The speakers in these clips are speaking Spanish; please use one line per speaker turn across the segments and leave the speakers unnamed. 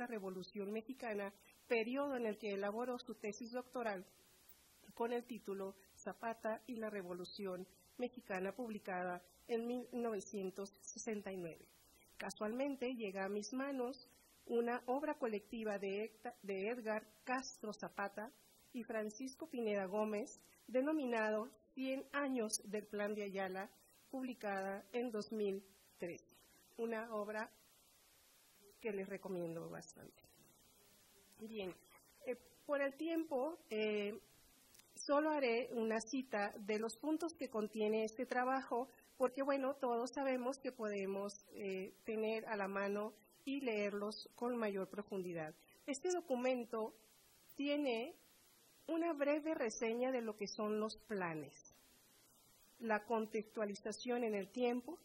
la Revolución Mexicana, periodo en el que elaboró su tesis doctoral con el título Zapata y la Revolución Mexicana, publicada en 1969. Casualmente llega a mis manos una obra colectiva de, Edgar Castro Zapata y Francisco Pineda Gómez, denominado 100 años del Plan de Ayala, publicada en 2013. Una obra que les recomiendo bastante. Bien, eh, por el tiempo, eh, solo haré una cita de los puntos que contiene este trabajo, porque bueno, todos sabemos que podemos eh, tener a la mano y leerlos con mayor profundidad. Este documento tiene una breve reseña de lo que son los planes, la contextualización en el tiempo,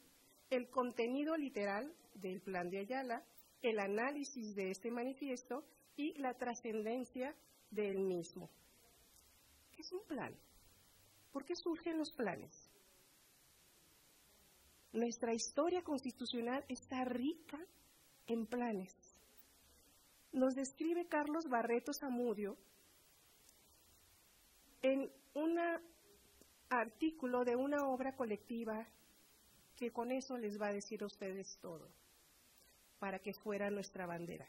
el contenido literal del plan de Ayala, el análisis de este manifiesto y la trascendencia del mismo. ¿Qué es un plan? ¿Por qué surgen los planes? Nuestra historia constitucional está rica en planes. Nos describe Carlos Barreto Zamudio en un artículo de una obra colectiva que con eso les va a decir a ustedes todo, para que fuera nuestra bandera.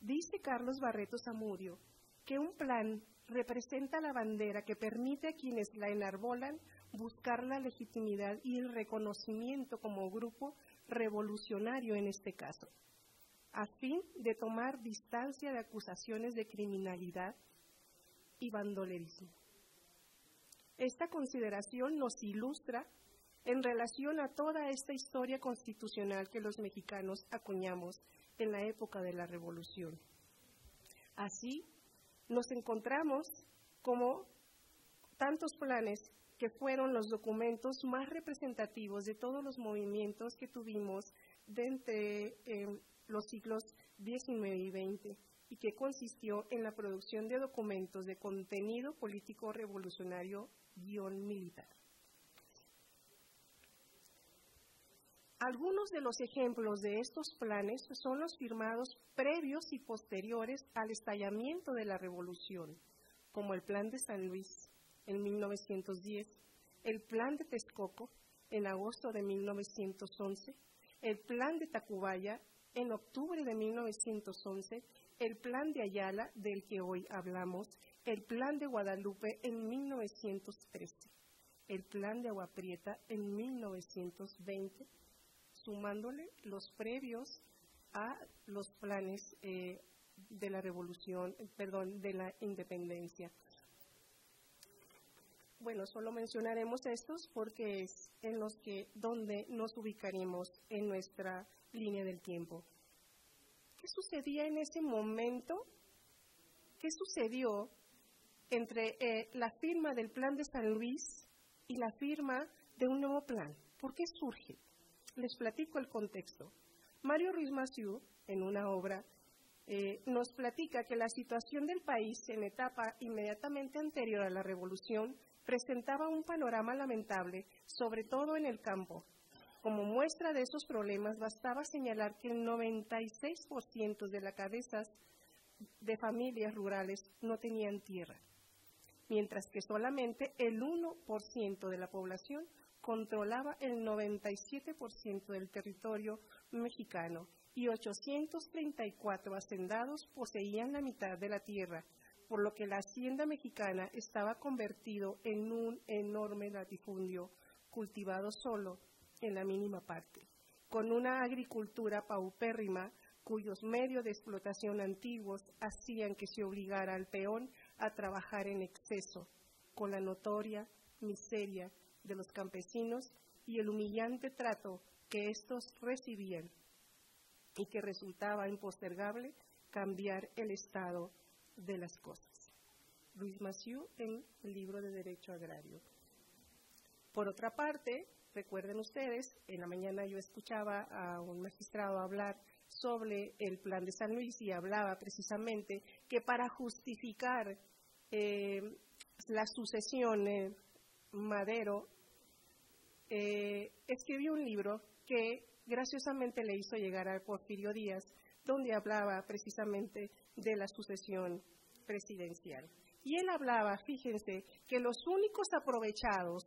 Dice Carlos Barreto Zamudio que un plan representa la bandera que permite a quienes la enarbolan buscar la legitimidad y el reconocimiento como grupo revolucionario en este caso, a fin de tomar distancia de acusaciones de criminalidad y bandolerismo. Esta consideración nos ilustra en relación a toda esta historia constitucional que los mexicanos acuñamos en la época de la Revolución. Así, nos encontramos como tantos planes que fueron los documentos más representativos de todos los movimientos que tuvimos de entre eh, los siglos XIX y XX y que consistió en la producción de documentos de contenido político revolucionario guion militar. Algunos de los ejemplos de estos planes son los firmados previos y posteriores al estallamiento de la revolución, como el Plan de San Luis, en 1910, el Plan de Texcoco en agosto de 1911, el Plan de Tacubaya en octubre de 1911, el Plan de Ayala del que hoy hablamos, el Plan de Guadalupe en 1913, el Plan de Aguaprieta en 1920, sumándole los previos a los planes eh, de la revolución, perdón, de la independencia bueno, solo mencionaremos estos porque es en los que, donde nos ubicaremos en nuestra línea del tiempo. ¿Qué sucedía en ese momento? ¿Qué sucedió entre eh, la firma del plan de San Luis y la firma de un nuevo plan? ¿Por qué surge? Les platico el contexto. Mario Ruiz Massieu, en una obra, eh, nos platica que la situación del país en etapa inmediatamente anterior a la revolución presentaba un panorama lamentable, sobre todo en el campo. Como muestra de esos problemas, bastaba señalar que el 96% de las cabezas de familias rurales no tenían tierra, mientras que solamente el 1% de la población controlaba el 97% del territorio mexicano y 834 hacendados poseían la mitad de la tierra, por lo que la hacienda mexicana estaba convertido en un enorme latifundio cultivado solo en la mínima parte, con una agricultura paupérrima cuyos medios de explotación antiguos hacían que se obligara al peón a trabajar en exceso, con la notoria miseria de los campesinos y el humillante trato que éstos recibían y que resultaba impostergable cambiar el estado de las cosas. Luis Massieu en el libro de Derecho Agrario. Por otra parte, recuerden ustedes, en la mañana yo escuchaba a un magistrado hablar sobre el plan de San Luis y hablaba precisamente que para justificar eh, la sucesión eh, Madero eh, escribió un libro que graciosamente le hizo llegar a Porfirio Díaz donde hablaba precisamente de la sucesión presidencial. Y él hablaba, fíjense, que los únicos aprovechados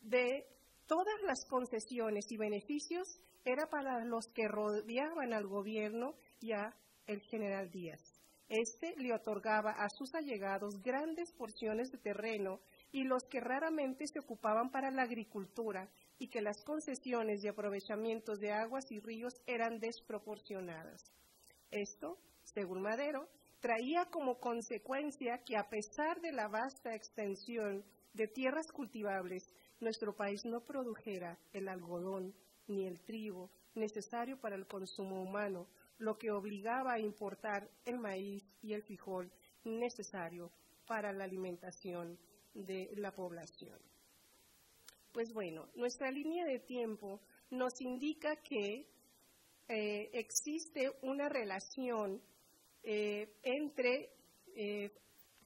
de todas las concesiones y beneficios era para los que rodeaban al gobierno y a el general Díaz. Este le otorgaba a sus allegados grandes porciones de terreno y los que raramente se ocupaban para la agricultura y que las concesiones y aprovechamientos de aguas y ríos eran desproporcionadas. Esto, según Madero, traía como consecuencia que a pesar de la vasta extensión de tierras cultivables, nuestro país no produjera el algodón ni el trigo necesario para el consumo humano, lo que obligaba a importar el maíz y el frijol necesario para la alimentación de la población. Pues bueno, nuestra línea de tiempo nos indica que eh, existe una relación eh, entre eh,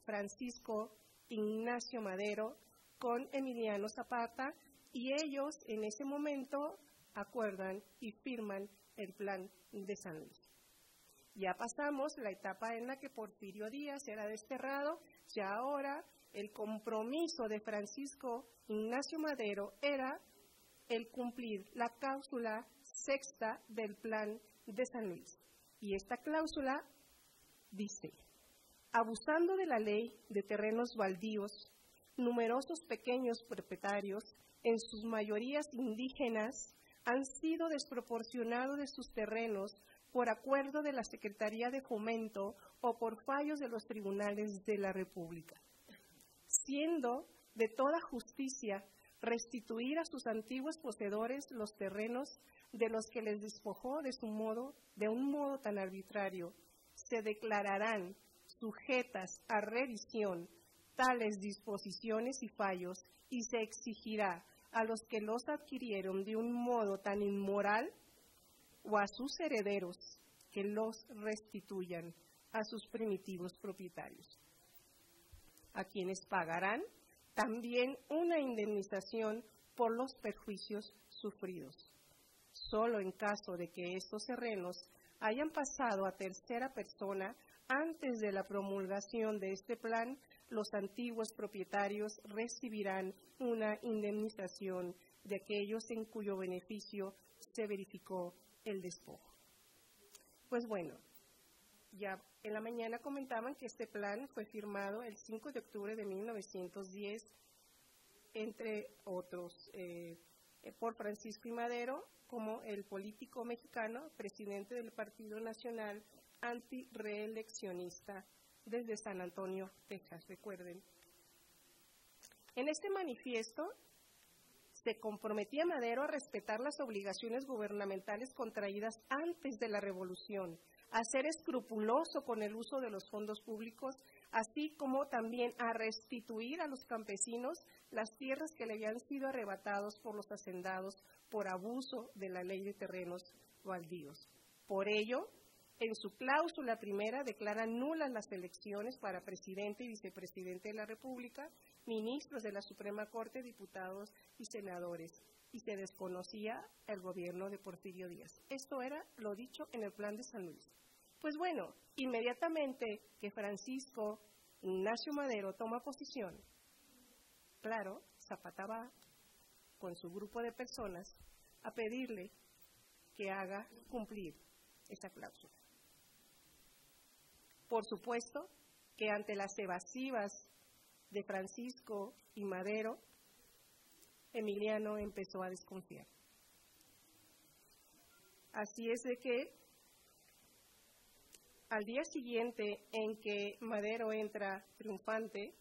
Francisco Ignacio Madero con Emiliano Zapata y ellos en ese momento acuerdan y firman el plan de San Luis. Ya pasamos la etapa en la que Porfirio Díaz era desterrado, ya ahora el compromiso de Francisco Ignacio Madero era el cumplir la cláusula sexta del plan de San Luis. Y esta cláusula dice, abusando de la ley de terrenos baldíos, numerosos pequeños propietarios, en sus mayorías indígenas, han sido desproporcionados de sus terrenos por acuerdo de la Secretaría de Fomento o por fallos de los tribunales de la República, siendo de toda justicia restituir a sus antiguos poseedores los terrenos de los que les despojó de su modo, de un modo tan arbitrario, se declararán sujetas a revisión tales disposiciones y fallos y se exigirá a los que los adquirieron de un modo tan inmoral o a sus herederos que los restituyan a sus primitivos propietarios, a quienes pagarán también una indemnización por los perjuicios sufridos. Solo en caso de que estos terrenos hayan pasado a tercera persona antes de la promulgación de este plan, los antiguos propietarios recibirán una indemnización de aquellos en cuyo beneficio se verificó el despojo. Pues bueno, ya en la mañana comentaban que este plan fue firmado el 5 de octubre de 1910, entre otros, eh, por Francisco y Madero, como el político mexicano, presidente del Partido Nacional antireeleccionista desde San Antonio, Texas, recuerden. En este manifiesto se comprometía Madero a respetar las obligaciones gubernamentales contraídas antes de la revolución, a ser escrupuloso con el uso de los fondos públicos, así como también a restituir a los campesinos las tierras que le habían sido arrebatados por los hacendados por abuso de la ley de terrenos baldíos. Por ello, en su cláusula primera declara nulas las elecciones para presidente y vicepresidente de la República, ministros de la Suprema Corte, diputados y senadores, y se desconocía el gobierno de Porfirio Díaz. Esto era lo dicho en el plan de San Luis. Pues bueno, inmediatamente que Francisco Ignacio Madero toma posición, claro, Zapata va con su grupo de personas a pedirle que haga cumplir esa cláusula. Por supuesto que ante las evasivas de Francisco y Madero, Emiliano empezó a desconfiar. Así es de que al día siguiente en que Madero entra triunfante,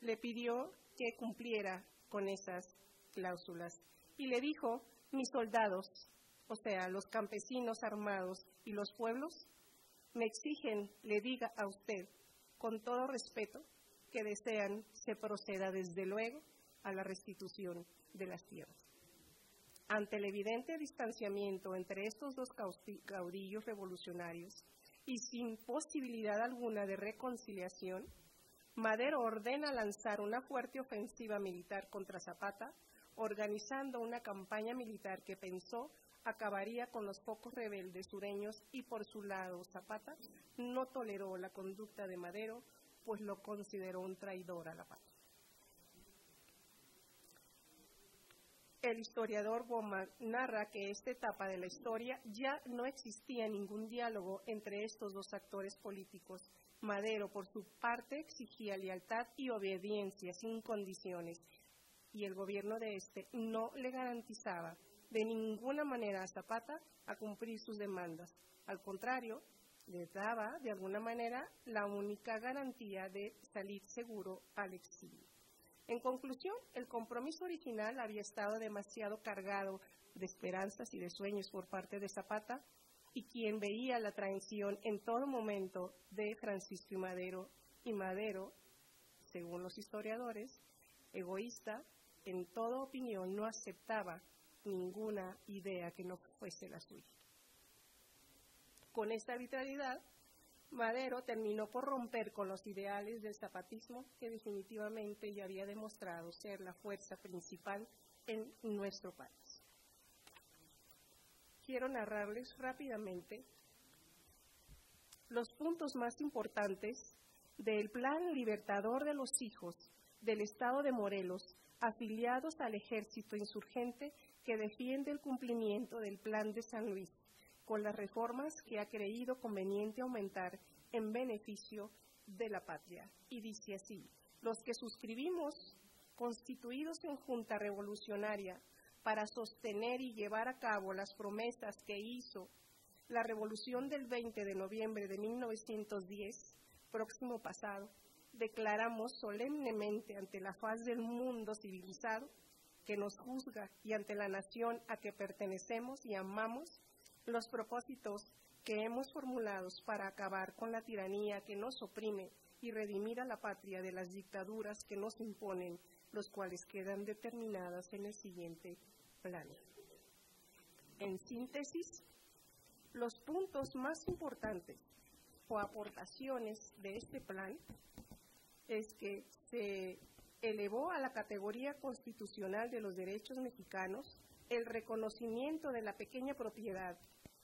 le pidió que cumpliera con esas cláusulas y le dijo, mis soldados, o sea, los campesinos armados y los pueblos, me exigen le diga a usted, con todo respeto, que desean se proceda desde luego a la restitución de las tierras. Ante el evidente distanciamiento entre estos dos caudillos revolucionarios y sin posibilidad alguna de reconciliación, Madero ordena lanzar una fuerte ofensiva militar contra Zapata, organizando una campaña militar que pensó acabaría con los pocos rebeldes sureños y por su lado Zapata no toleró la conducta de Madero, pues lo consideró un traidor a la patria. El historiador Bowman narra que esta etapa de la historia ya no existía ningún diálogo entre estos dos actores políticos. Madero, por su parte, exigía lealtad y obediencia sin condiciones, y el gobierno de este no le garantizaba de ninguna manera a Zapata a cumplir sus demandas. Al contrario, le daba de alguna manera la única garantía de salir seguro al exilio. En conclusión, el compromiso original había estado demasiado cargado de esperanzas y de sueños por parte de Zapata y quien veía la traición en todo momento de Francisco y Madero y Madero, según los historiadores, egoísta, en toda opinión no aceptaba ninguna idea que no fuese la suya. Con esta arbitrariedad, Madero terminó por romper con los ideales del zapatismo que definitivamente ya había demostrado ser la fuerza principal en nuestro país. Quiero narrarles rápidamente los puntos más importantes del Plan Libertador de los Hijos del Estado de Morelos afiliados al ejército insurgente que defiende el cumplimiento del Plan de San Luis, con las reformas que ha creído conveniente aumentar en beneficio de la patria. Y dice así, los que suscribimos, constituidos en Junta Revolucionaria, para sostener y llevar a cabo las promesas que hizo la revolución del 20 de noviembre de 1910, próximo pasado, declaramos solemnemente ante la faz del mundo civilizado que nos juzga y ante la nación a que pertenecemos y amamos los propósitos que hemos formulado para acabar con la tiranía que nos oprime y redimir a la patria de las dictaduras que nos imponen, los cuales quedan determinadas en el siguiente plan. En síntesis, los puntos más importantes o aportaciones de este plan es que se elevó a la categoría constitucional de los derechos mexicanos el reconocimiento de la pequeña propiedad,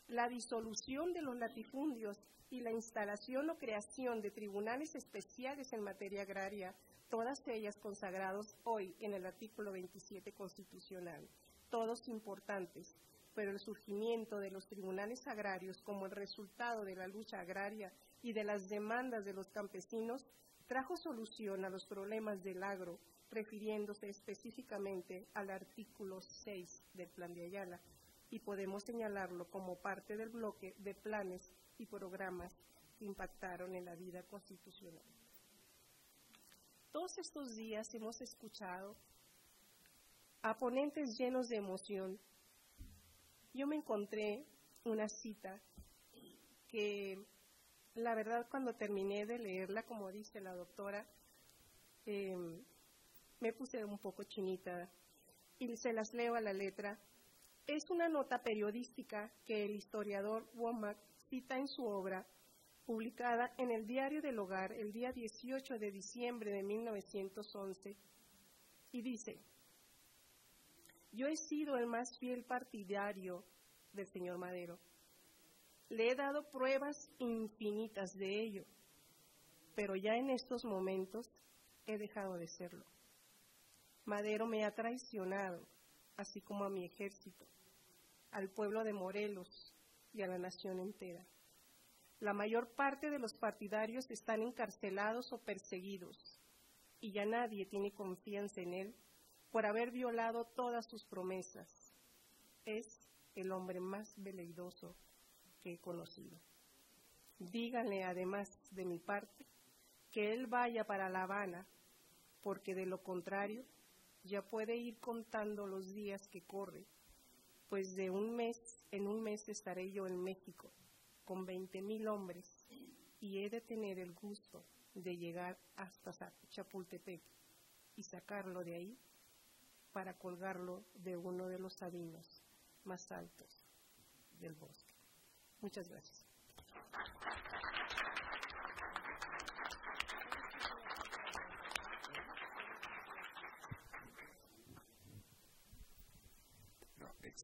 la disolución de los latifundios y la instalación o creación de tribunales especiales en materia agraria, todas ellas consagrados hoy en el artículo 27 constitucional, todos importantes, pero el surgimiento de los tribunales agrarios como el resultado de la lucha agraria y de las demandas de los campesinos trajo solución a los problemas del agro, refiriéndose específicamente al artículo 6 del Plan de Ayala, y podemos señalarlo como parte del bloque de planes y programas que impactaron en la vida constitucional. Todos estos días hemos escuchado a ponentes llenos de emoción. Yo me encontré una cita que la verdad cuando terminé de leerla, como dice la doctora, em, me puse un poco chinita y se las leo a la letra. Es una nota periodística que el historiador Womack cita en su obra, publicada en el Diario del Hogar el día 18 de diciembre de 1911, y dice, yo he sido el más fiel partidario del señor Madero le he dado pruebas infinitas de ello, pero ya en estos momentos he dejado de serlo. Madero me ha traicionado, así como a mi ejército, al pueblo de Morelos y a la nación entera. La mayor parte de los partidarios están encarcelados o perseguidos, y ya nadie tiene confianza en él por haber violado todas sus promesas. Es el hombre más veleidoso que he conocido. Díganle además de mi parte que él vaya para La Habana, porque de lo contrario ya puede ir contando los días que corre, pues de un mes en un mes estaré yo en México con veinte mil hombres y he de tener el gusto de llegar hasta Chapultepec y sacarlo de ahí para colgarlo de uno de los sabinos más altos del bosque. Muchas gracias.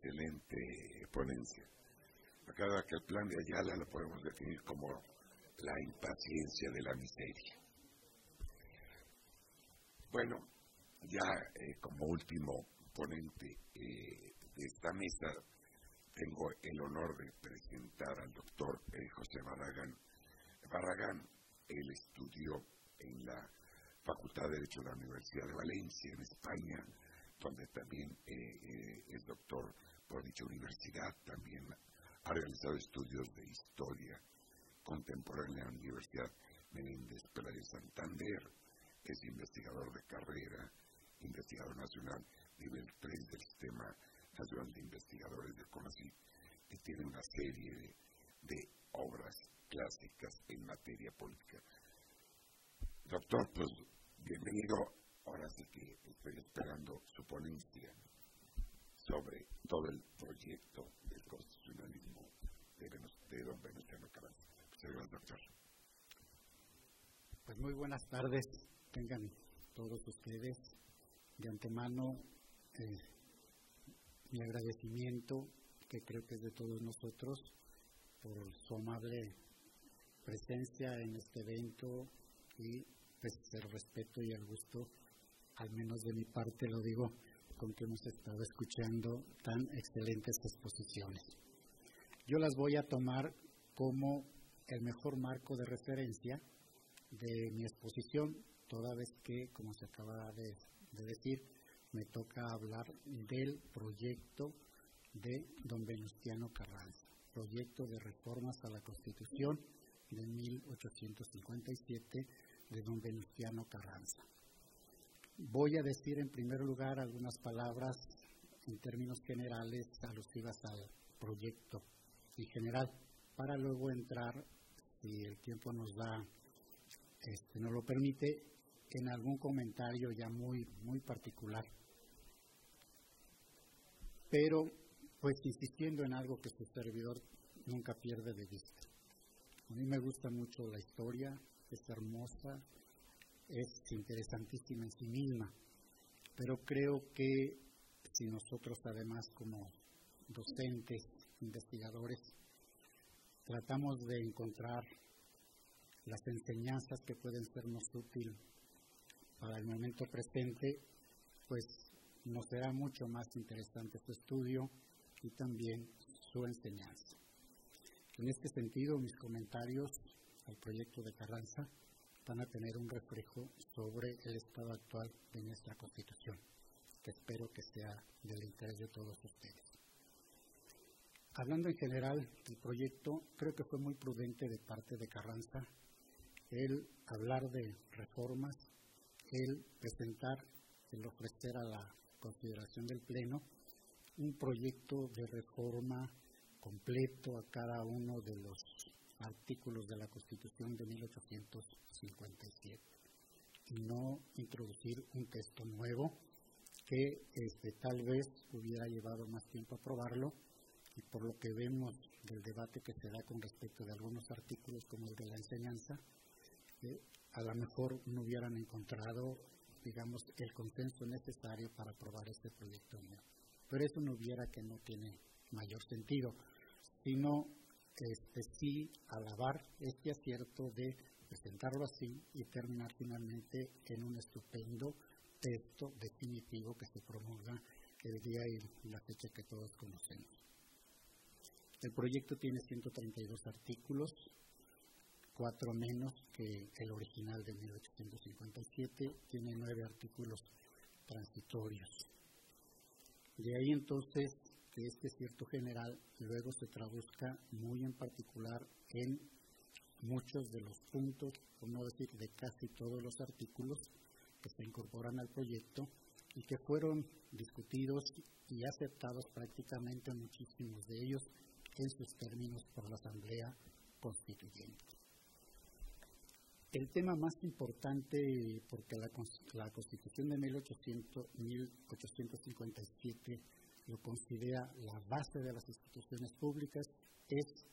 Excelente ponencia. Acá que el plan de Ayala lo podemos definir como la impaciencia de la miseria. Bueno, ya eh, como último ponente eh, de esta mesa, tengo el honor de presentar al doctor eh, José Barragán. Barragán, él estudió en la Facultad de Derecho de la Universidad de Valencia, en España, donde también es doctor por dicha universidad, también ha realizado estudios de historia contemporánea en la Universidad Menéndez Pelayo Santander, es investigador de carrera, investigador nacional nivel 3 del Sistema Nacional de Investigadores de CONACYT, y tiene una serie de, obras clásicas en materia política. Doctor, pues bienvenido. Ahora sí que estoy esperando su ponencia sobre todo el proyecto del constitucionalismo de, de don Venustiano Carranza. Gracias, doctor.
Pues muy buenas tardes, tengan todos ustedes. De antemano, eh, mi agradecimiento, que creo que es de todos nosotros, por su amable presencia en este evento y pues el respeto y el gusto, al menos de mi parte lo digo, con que hemos estado escuchando tan excelentes exposiciones. Yo las voy a tomar como el mejor marco de referencia de mi exposición, toda vez que, como se acaba de, decir, me toca hablar del proyecto de don Venustiano Carranza, proyecto de reformas a la Constitución de 1857 de don Venustiano Carranza. Voy a decir en primer lugar algunas palabras en términos generales alusivas al proyecto en general, para luego entrar, si el tiempo nos da, este, nos lo permite, en algún comentario ya muy, muy particular. Pero, pues insistiendo en algo que su servidor nunca pierde de vista. A mí me gusta mucho la historia, es hermosa, es interesantísima en sí misma, pero creo que si nosotros además como docentes, investigadores, tratamos de encontrar las enseñanzas que pueden sernos útiles para el momento presente, pues nos será mucho más interesante su estudio y también su enseñanza. En este sentido, mis comentarios al proyecto de Carranza van a tener un reflejo sobre el estado actual de nuestra Constitución, que espero que sea del interés de todos ustedes. Hablando en general del proyecto, creo que fue muy prudente de parte de Carranza el hablar de reformas, el presentar, el ofrecer a la consideración del Pleno un proyecto de reforma completo a cada uno de los artículos de la Constitución de 1857 y no introducir un texto nuevo que este, tal vez hubiera llevado más tiempo aprobarlo y por lo que vemos del debate que se da con respecto de algunos artículos como el de la enseñanza, eh, a lo mejor no hubieran encontrado, digamos, el consenso necesario para aprobar este proyecto. Pero eso no hubiera que no tiene mayor sentido, sino este, sí alabar este acierto de presentarlo así y terminar finalmente en un estupendo texto definitivo que se promulga el día y la fecha que todos conocemos. El proyecto tiene 132 artículos, cuatro menos que el original de 1857, tiene nueve artículos transitorios. De ahí entonces que este cierto general luego se traduzca muy en particular en muchos de los puntos, por no decir de casi todos los artículos que se incorporan al proyecto y que fueron discutidos y aceptados prácticamente muchísimos de ellos en sus términos por la Asamblea Constituyente. El tema más importante, porque la, Constitución de 1800, 1857 lo considera la base de las instituciones públicas, es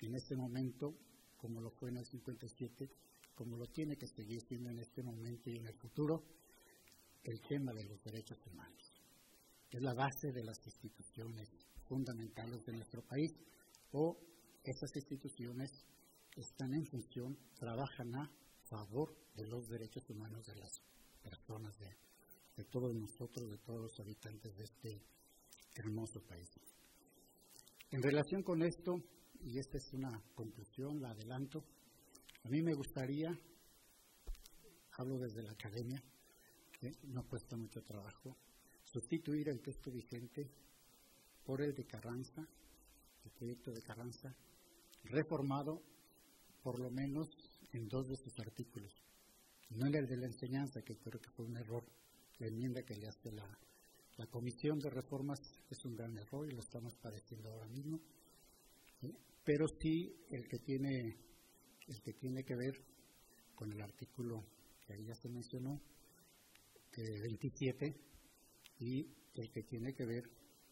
en este momento, como lo fue en el 57, como lo tiene que seguir siendo en este momento y en el futuro, el tema de los derechos humanos. es la base de las instituciones fundamentales de nuestro país, o esas instituciones están en función, trabajan a favor de los derechos humanos de las personas, de, todos nosotros, de todos los habitantes de este hermoso país. En relación con esto, y esta es una conclusión, la adelanto, a mí me gustaría, hablo desde la academia, que no cuesta mucho trabajo, sustituir el texto vigente por el de Carranza, el proyecto de Carranza, reformado por lo menos en dos de sus artículos. No en el de la enseñanza, que creo que fue un error, la enmienda que le hace la, la Comisión de Reformas es un gran error y lo estamos padeciendo ahora mismo, pero sí el que tiene el que tiene que ver con el artículo que ahí ya se mencionó, 27, eh, y el que tiene que ver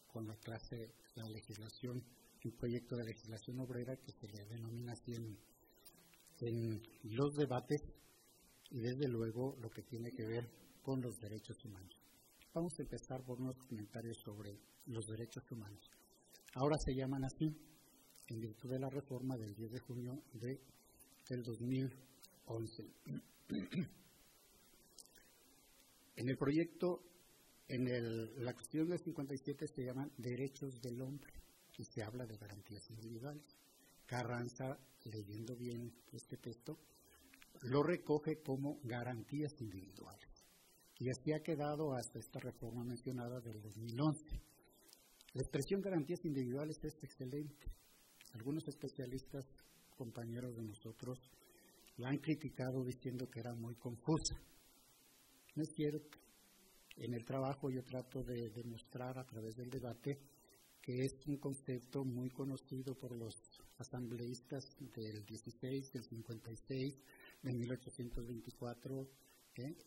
con la clase, la legislación, un proyecto de legislación obrera que se le denomina así en los debates y desde luego lo que tiene que ver con los derechos humanos. Vamos a empezar por unos comentarios sobre los derechos humanos. Ahora se llaman así en virtud de la reforma del 10 de junio de, del 2011. en el proyecto, en la cuestión del 57 se llaman derechos del hombre y se habla de garantías individuales. Carranza, leyendo bien este texto, lo recoge como garantías individuales. Y así ha quedado hasta esta reforma mencionada del 2011. La expresión garantías individuales es excelente. Algunos especialistas, compañeros de nosotros, la han criticado diciendo que era muy confusa. No es cierto. En el trabajo yo trato de demostrar a través del debate que es un concepto muy conocido por los asambleístas del 16, del 56, de 1824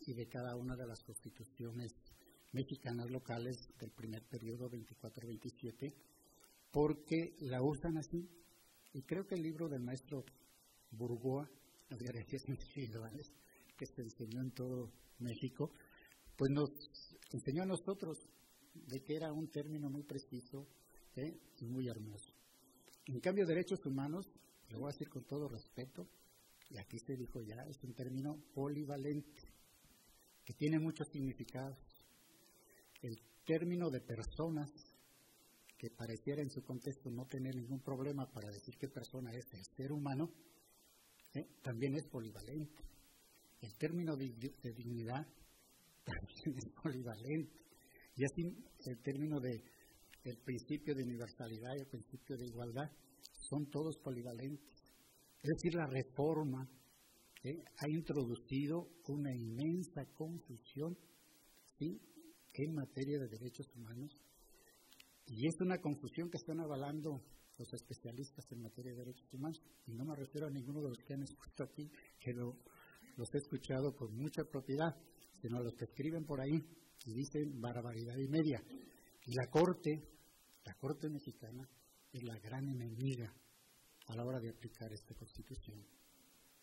y de cada una de las constituciones mexicanas locales del primer periodo 24-27, porque la usan así. Y creo que el libro del maestro Burgoa, Las garantías individuales, que se enseñó en todo México, pues nos enseñó a nosotros de que era un término muy preciso ¿eh? y muy hermoso. En cambio, derechos humanos, lo voy a decir con todo respeto, y aquí se dijo ya, es un término polivalente, que tiene muchos significados. El término de personas, que pareciera en su contexto no tener ningún problema para decir qué persona es el ser humano, también es polivalente. El término de, de dignidad también es polivalente. Y así el término de el principio de universalidad y el principio de igualdad son todos polivalentes. Es decir, la reforma ha introducido una inmensa confusión en materia de derechos humanos y es una confusión que están avalando los especialistas en materia de derechos humanos. Y no me refiero a ninguno de los que han escuchado aquí, que los he escuchado con mucha propiedad, sino a los que escriben por ahí y dicen barbaridad y media. Y la Corte, la Corte mexicana, es la gran enemiga a la hora de aplicar esta Constitución.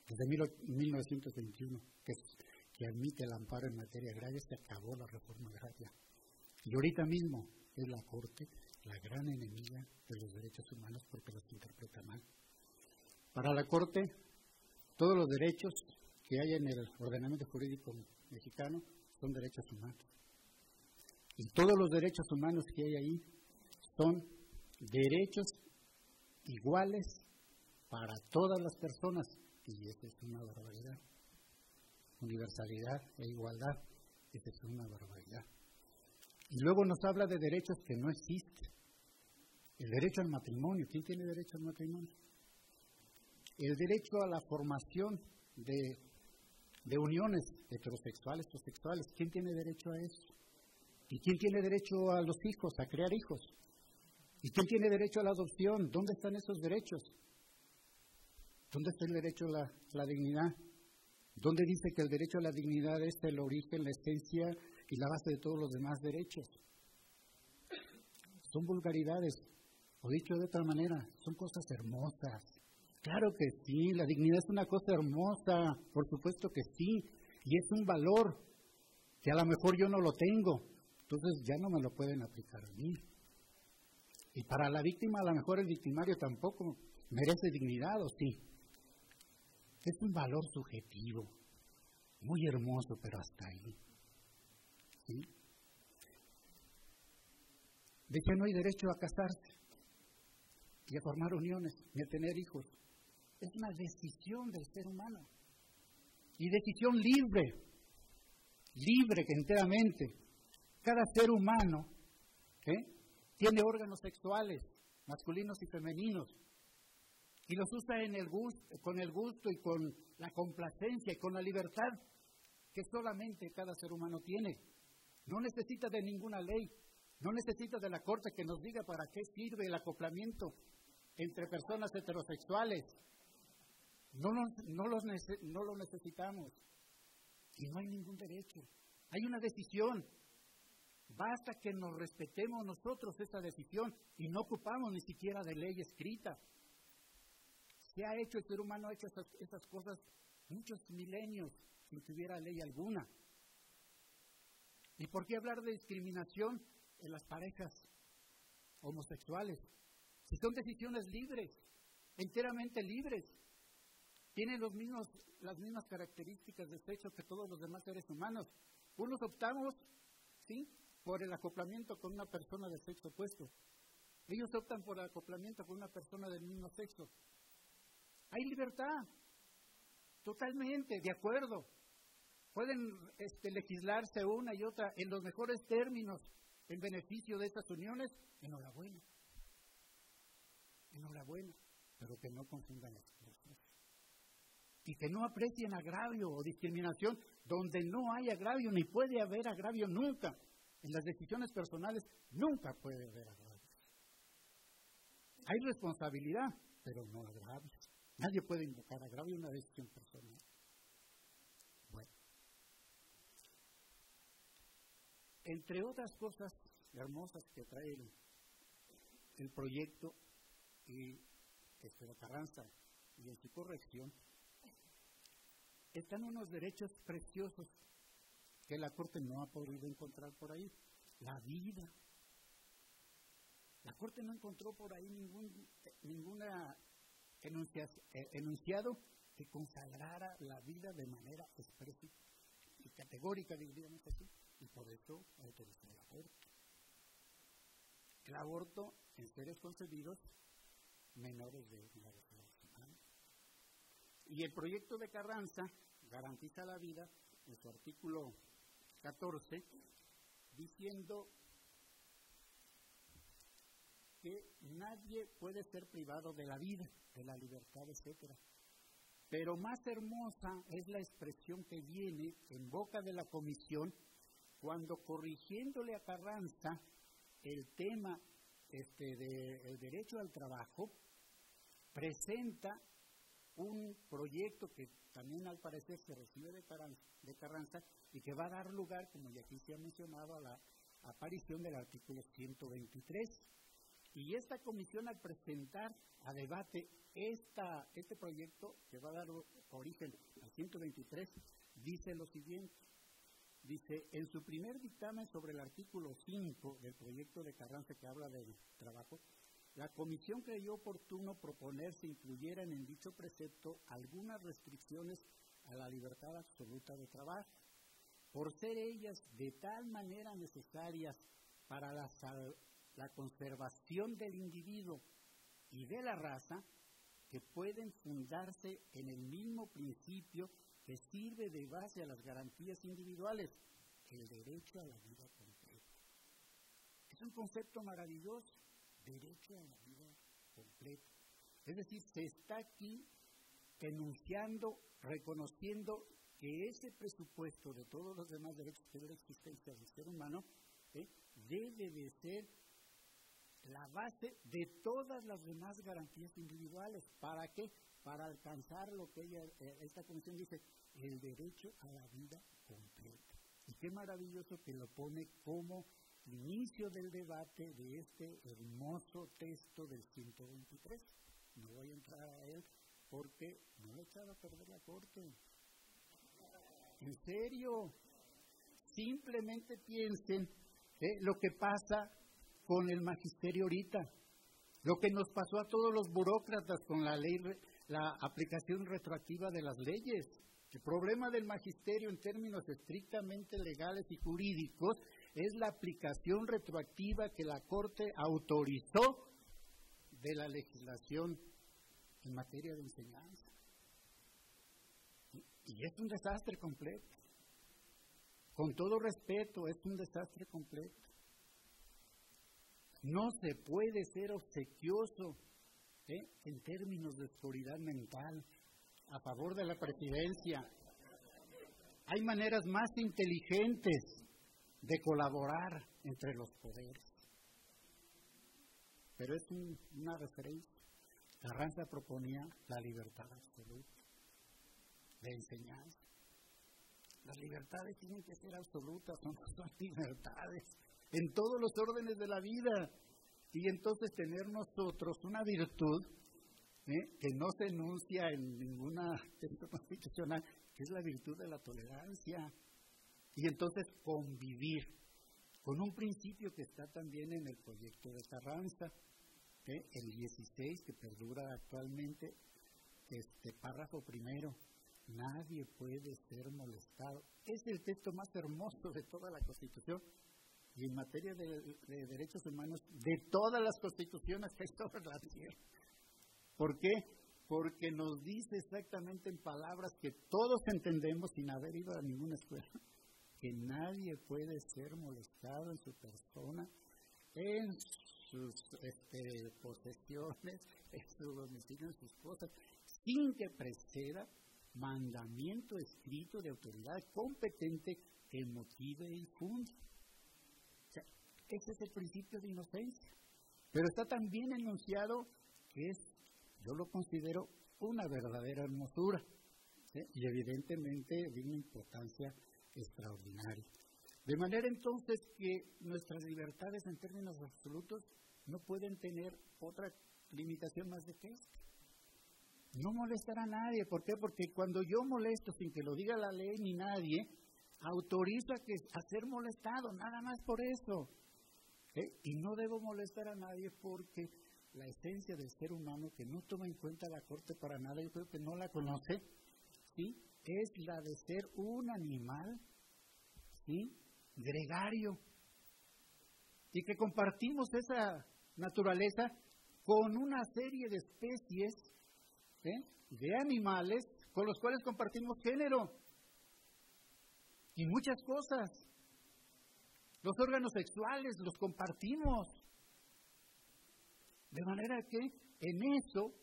Desde 1921, que, admite el amparo en materia agraria, se acabó la reforma agraria. Y ahorita mismo es la Corte la gran enemiga de los derechos humanos porque los interpreta mal. Para la Corte, todos los derechos que hay en el ordenamiento jurídico mexicano son derechos humanos. Y todos los derechos humanos que hay ahí son derechos iguales para todas las personas. Y esa es una barbaridad. Universalidad e igualdad, esa es una barbaridad. Y luego nos habla de derechos que no existen. El derecho al matrimonio. ¿Quién tiene derecho al matrimonio? El derecho a la formación de, de uniones heterosexuales o sexuales. ¿Quién tiene derecho a eso? ¿Y quién tiene derecho a los hijos, a crear hijos? ¿Y quién tiene derecho a la adopción? ¿Dónde están esos derechos? ¿Dónde está el derecho a la, dignidad? ¿Dónde dice que el derecho a la dignidad es el origen, la esencia y la base de todos los demás derechos? Son vulgaridades, o dicho de otra manera, son cosas hermosas. Claro que sí, la dignidad es una cosa hermosa, por supuesto que sí, y es un valor que a lo mejor yo no lo tengo, Entonces ya no me lo pueden aplicar a mí. Y para la víctima, a lo mejor el victimario tampoco merece dignidad, ¿o sí? Es un valor subjetivo, muy hermoso, pero hasta ahí. De que no hay derecho a casarse y a formar uniones, ni a tener hijos. Es una decisión del ser humano. Y decisión libre, libre que enteramente. Cada ser humano ¿eh? tiene órganos sexuales, masculinos y femeninos, y los usa con el gusto y con la complacencia y con la libertad que solamente cada ser humano tiene. No necesita de ninguna ley, no necesita de la corte que nos diga para qué sirve el acoplamiento entre personas heterosexuales. No, no, los no lo necesitamos. Y no hay ningún derecho. Hay una decisión. Basta que nos respetemos nosotros esa decisión y no ocupamos ni siquiera de ley escrita. Se ha hecho, el ser humano ha hecho esas, cosas muchos milenios sin que hubiera ley alguna. ¿Y por qué hablar de discriminación en las parejas homosexuales? Si son decisiones libres, enteramente libres, tienen los mismos, las mismas características de sexo que todos los demás seres humanos. Unos optamos, ¿sí?, por el acoplamiento con una persona de sexo opuesto. Ellos optan por el acoplamiento con una persona del mismo sexo. Hay libertad, totalmente, de acuerdo. Pueden este, legislarse una y otra en los mejores términos en beneficio de estas uniones. Enhorabuena enhorabuena, pero que no confundan las cosas. Y que no aprecien agravio o discriminación donde no hay agravio, ni puede haber agravio nunca. En las decisiones personales nunca puede haber agravio. Hay responsabilidad, pero no agravio. Nadie puede invocar agravio una decisión personal. Bueno. Entre otras cosas hermosas que trae el, proyecto y Espero Carranza y en su corrección, están unos derechos preciosos que la Corte no ha podido encontrar por ahí. La vida. La Corte no encontró por ahí ningún ninguna eh, enunciado que consagrara la vida de manera expresa y categórica, diríamos así, y por eso autorizó el aborto. El aborto en seres concebidos menores de una Y el proyecto de Carranza garantiza la vida en su artículo 14, diciendo nadie puede ser privado de la vida, de la libertad, etcétera. Pero más hermosa es la expresión que viene en boca de la comisión cuando corrigiéndole a Carranza el tema este, del derecho al trabajo, presenta un proyecto que también al parecer se recibe de Carranza, y que va a dar lugar, como ya aquí se ha mencionado, a la aparición del artículo 123. Y esta comisión al presentar a debate este proyecto que va a dar origen al 123, dice lo siguiente. Dice, en su primer dictamen sobre el artículo 5 del proyecto de Carranza que habla del trabajo, la comisión creyó oportuno proponer se incluyeran en dicho precepto algunas restricciones a la libertad absoluta de trabajo, por ser ellas de tal manera necesarias para la, la conservación del individuo y de la raza, que pueden fundarse en el mismo principio que sirve de base a las garantías individuales, el derecho a la vida completa. Es un concepto maravilloso derecho a la vida completa. Es decir, se está aquí enunciando, reconociendo que ese presupuesto de todos los demás derechos de la existencia del ser humano ¿eh? debe de ser la base de todas las demás garantías individuales. ¿Para qué? Para alcanzar lo que ella, eh, esta comisión dice, el derecho a la vida completa. Y qué maravilloso que lo pone como inicio del debate de este hermoso texto del 123. No voy a entrar a él porque no lo echado a perder la corte. En serio, simplemente piensen lo que pasa con el magisterio ahorita, lo que nos pasó a todos los burócratas con la ley, la aplicación retroactiva de las leyes. El problema del magisterio en términos estrictamente legales y jurídicos es la aplicación retroactiva que la Corte autorizó de la legislación en materia de enseñanza. Y es un desastre completo. Con todo respeto, es un desastre completo. No se puede ser obsequioso ¿eh? en términos de oscuridad mental a favor de la presidencia. Hay maneras más inteligentes de colaborar entre los poderes. Pero es una referencia. Carranza proponía la libertad absoluta de enseñanza. Las libertades tienen que ser absolutas, son, son libertades en todos los órdenes de la vida. Y entonces tener nosotros una virtud ¿eh? que no se enuncia en ninguna texto constitucional, que es la virtud de la tolerancia. Y entonces convivir con un principio que está también en el proyecto de Carranza, ¿eh? el 16 que perdura actualmente, este párrafo primero, nadie puede ser molestado. Es el texto más hermoso de toda la Constitución y en materia de, de derechos humanos de todas las constituciones que hay sobre la tierra. ¿Por qué? Porque nos dice exactamente en palabras que todos entendemos sin haber ido a ninguna escuela, que nadie puede ser molestado en su persona, en sus este, posesiones, en su domicilio, en sus cosas, sin que preceda mandamiento escrito de autoridad competente que motive y funda. Ese es el principio de inocencia. Pero está también enunciado que es yo lo considero una verdadera hermosura y evidentemente de una importancia extraordinaria. De manera entonces que nuestras libertades en términos absolutos no pueden tener otra limitación más de que esta. No molestar a nadie. ¿Por qué? Porque cuando yo molesto sin que lo diga la ley ni nadie, autorizo a, que, a ser molestado, nada más por eso. Y no debo molestar a nadie porque la esencia del ser humano que no toma en cuenta la corte para nada, yo creo que no la conoce, ¿sí? Es la de ser un animal, ¿sí? Gregario. Y que compartimos esa naturaleza con una serie de especies de animales con los cuales compartimos género y muchas cosas. Los órganos sexuales los compartimos. De manera que en eso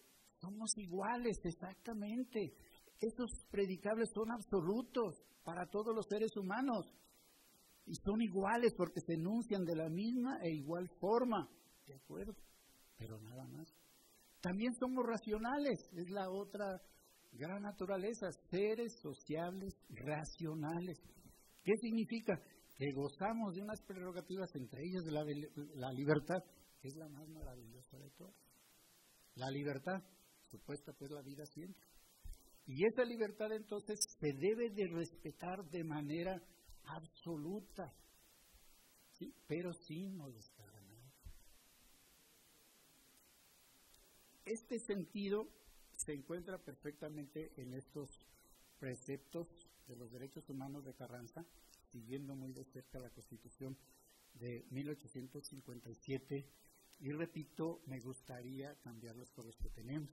somos iguales, exactamente. Esos predicables son absolutos para todos los seres humanos. Y son iguales porque se enuncian de la misma e igual forma. ¿De acuerdo? Pero nada más. También somos racionales, es la otra gran naturaleza, seres sociables racionales. ¿Qué significa? Que gozamos de unas prerrogativas, entre ellas la, la libertad, es la más maravillosa de todas. La libertad, supuesta pues la vida siempre. Y esa libertad entonces se debe de respetar de manera absoluta, pero sin molestar a nadie. Este sentido se encuentra perfectamente en estos preceptos de los derechos humanos de Carranza, siguiendo muy de cerca la Constitución de 1857 y repito, me gustaría cambiarlos por los que tenemos.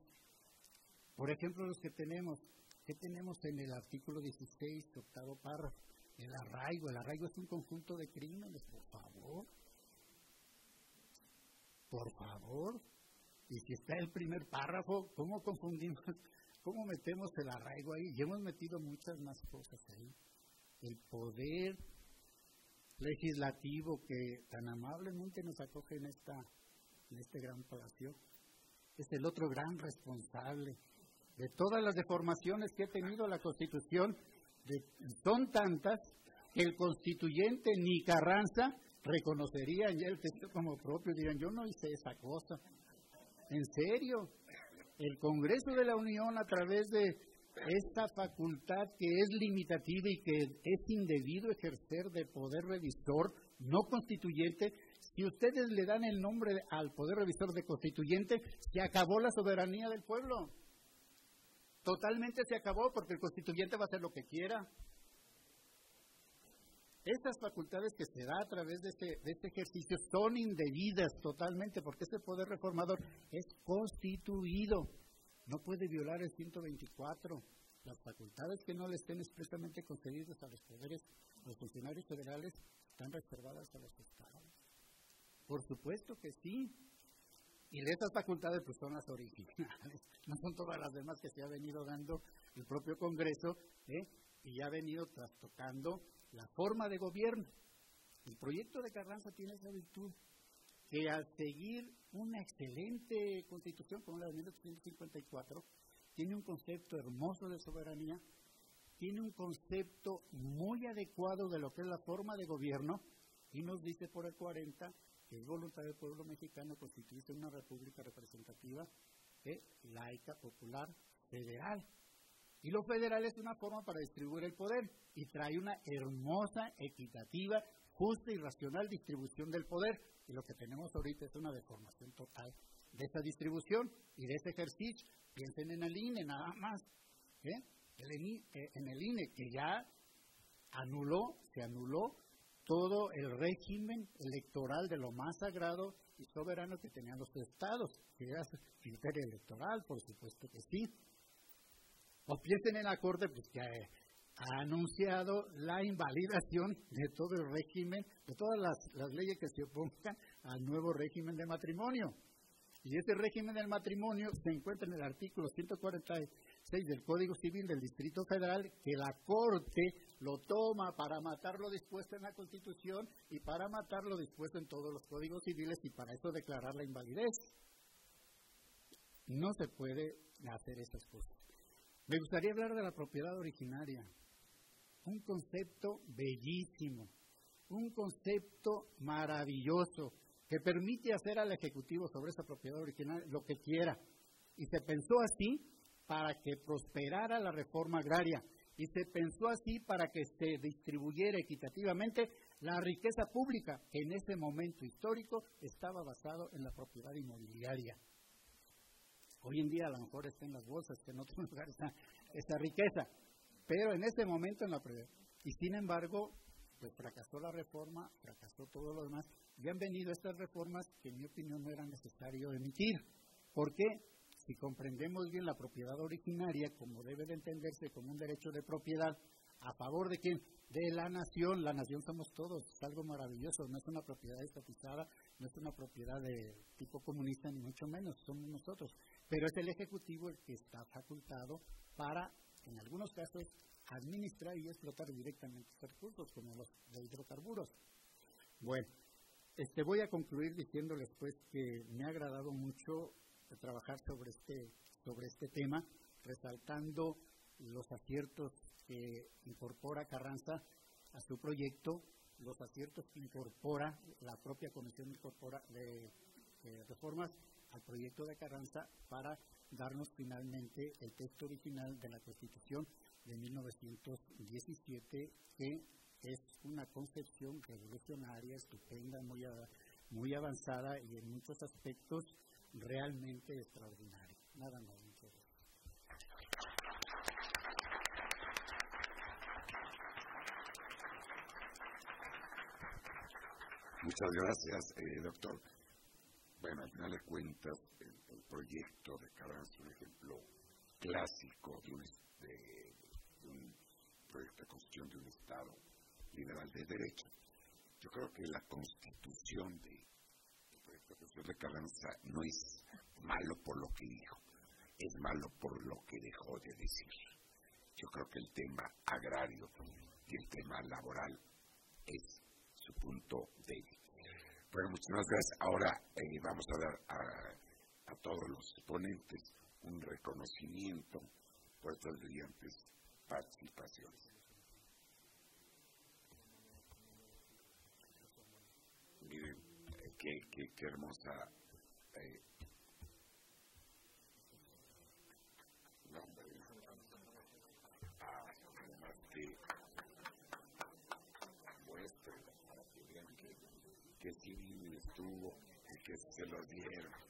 Por ejemplo, los que tenemos, ¿qué tenemos en el artículo 16, octavo párrafo? El arraigo. El arraigo es un conjunto de crímenes, por favor. Por favor. Y si está el primer párrafo, ¿cómo confundimos? ¿Cómo metemos el arraigo ahí? Y hemos metido muchas más cosas ahí. El poder legislativo que tan amablemente nos acoge en esta en este gran palacio, es el otro gran responsable de todas las deformaciones que ha tenido la Constitución. son tantas que el constituyente ni Carranza reconocerían ya el texto como propio, dirían, yo no hice esa cosa. En serio, el Congreso de la Unión a través de esta facultad que es limitativa y que es indebido ejercer de poder revisor no constituyente. Si ustedes le dan el nombre al Poder Revisor de constituyente, se acabó la soberanía del pueblo. Totalmente se acabó porque el constituyente va a hacer lo que quiera. Estas facultades que se da a través de este, de este ejercicio son indebidas totalmente porque ese poder reformador es constituido. No puede violar el 124. Las facultades que no le estén expresamente concedidas a los poderes, los funcionarios federales, están reservadas a los estados. Por supuesto que sí. Y de esas facultades pues son las originales, no son todas las demás que se ha venido dando el propio Congreso ¿eh? y ha venido trastocando la forma de gobierno. El proyecto de Carranza tiene esa virtud, que al seguir una excelente constitución como la de 1854, tiene un concepto hermoso de soberanía, tiene un concepto muy adecuado de lo que es la forma de gobierno y nos dice por el 40 que es voluntad del pueblo mexicano constituirse una república representativa, eh, laica, popular, federal. Y lo federal es una forma para distribuir el poder y trae una hermosa, equitativa, justa y racional distribución del poder. Y lo que tenemos ahorita es una deformación total de esa distribución y de ese ejercicio. Piensen en el INE nada más. ¿eh? Eh, en el INE que ya anuló, se anuló todo el régimen electoral de lo más sagrado y soberano que tenían los estados, que era el imperio electoral, por supuesto que sí. O piensen en la Corte, pues que ha anunciado la invalidación de todo el régimen, de todas las, leyes que se opongan al nuevo régimen de matrimonio. Y ese régimen del matrimonio se encuentra en el artículo 146 del Código Civil del Distrito Federal, que la Corte lo toma para matar lo dispuesto en la Constitución y para matar lo dispuesto en todos los códigos civiles y para eso declarar la invalidez. No se puede hacer esas cosas. Me gustaría hablar de la propiedad originaria. Un concepto bellísimo, un concepto maravilloso que permite hacer al Ejecutivo sobre esa propiedad original lo que quiera. Y se pensó así para que prosperara la reforma agraria. Y se pensó así para que se distribuyera equitativamente la riqueza pública, que en ese momento histórico estaba basado en la propiedad inmobiliaria. Hoy en día a lo mejor está en las bolsas, que en otros lugares está esa riqueza. Pero en ese momento en la Y sin embargo, pues fracasó la reforma, fracasó todo lo demás, y han venido estas reformas que en mi opinión no era necesario emitir. ¿Por qué? Si comprendemos bien la propiedad originaria, como debe de entenderse como un derecho de propiedad, ¿a favor de quién? De la nación. La nación somos todos, es algo maravilloso, no es una propiedad estatizada, no es una propiedad de tipo comunista, ni mucho menos, somos nosotros. Pero es el Ejecutivo el que está facultado para en algunos casos, administrar y explotar directamente estos recursos, como los de hidrocarburos. Bueno, este, voy a concluir diciéndoles pues que me ha agradado mucho trabajar sobre este, sobre este tema, resaltando los aciertos que incorpora Carranza a su proyecto, los aciertos que incorpora la propia Comisión incorpora de Reformas al proyecto de Carranza para darnos finalmente el texto original de la Constitución de 1917, que es una concepción revolucionaria, estupenda, muy, avanzada y en muchos aspectos realmente extraordinaria. Nada más, muchas gracias.
Muchas gracias, eh, doctor. Bueno, al final de cuentas, proyecto de Carranza, un ejemplo clásico de un, proyecto de constitución de un Estado liberal de derecho. Yo creo que la constitución de, de constitución de Carranza no es malo por lo que dijo, es malo por lo que dejó de decir. Yo creo que el tema agrario y el tema laboral es su punto débil. Bueno, muchas gracias. Ahora eh, vamos a dar a a todos los ponentes un reconocimiento por estas brillantes participaciones. Miren, eh, qué, qué, qué, hermosa eh, que se lo dieron.